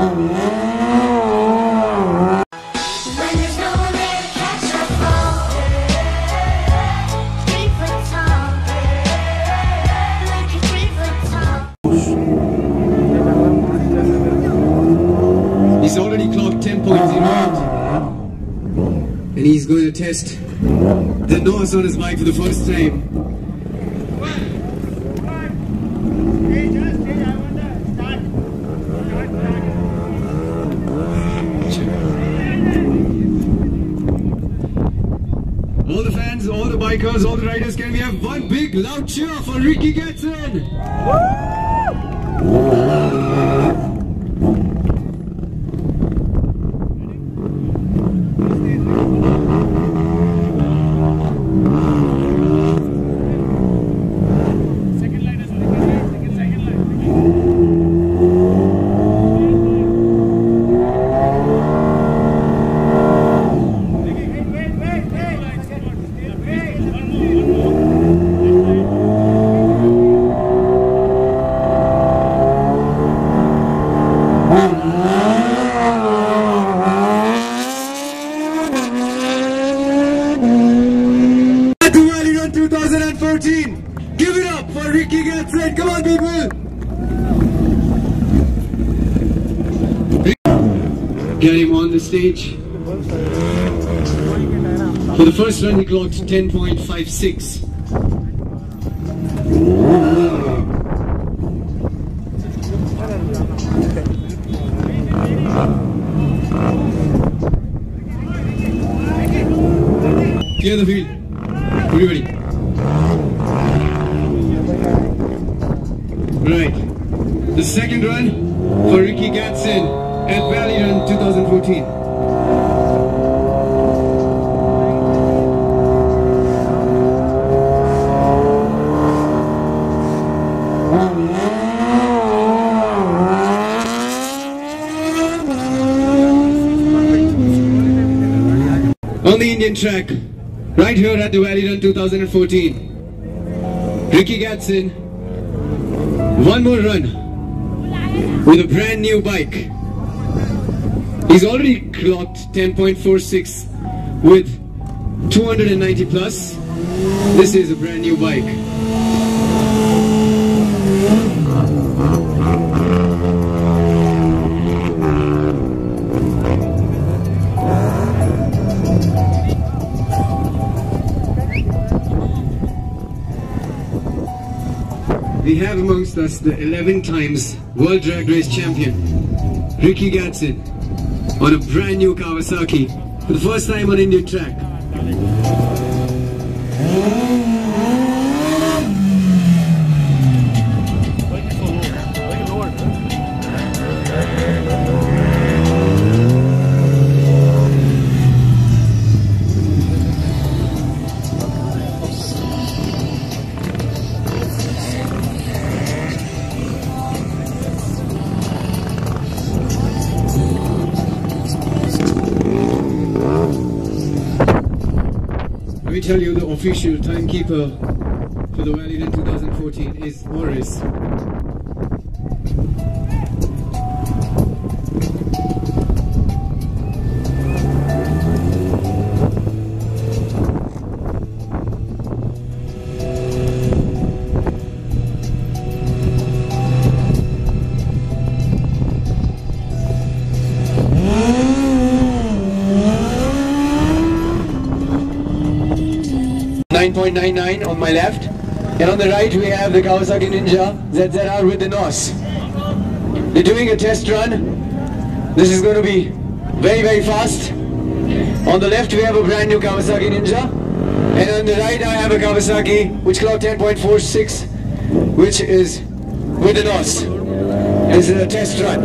He's already clocked 10.08 and he's going to test the NOS on his bike for the first time. All the bikers, all the riders, can we have one big loud cheer for Rickey Gadson? 2014. Give it up for Rickey Gadson. Come on, people. Get him on the stage. For the first run, he clocked 10.56. Clear the field. Everybody. Right. The second run for Rickey Gadson at Run 2014. On the Indian track, right here at the Valley Run 2014. Rickey Gadson, one more run with a brand new bike. He's already clocked 10.46 with 290 plus. This is a brand new bike. We have amongst us the 11 times World Drag Race champion, Rickey Gadson, on a brand new Kawasaki for the first time on Indian track. Me tell you, the official timekeeper for the Valley Run 2014 is Morris. Nine point nine nine on my left, and on the right we have the Kawasaki Ninja ZZR with the NOS. They're doing a test run. This is going to be very very fast. On the left we have a brand new Kawasaki Ninja, and on the right I have a Kawasaki which clocked 10.46, which is with the NOS. It's a test run.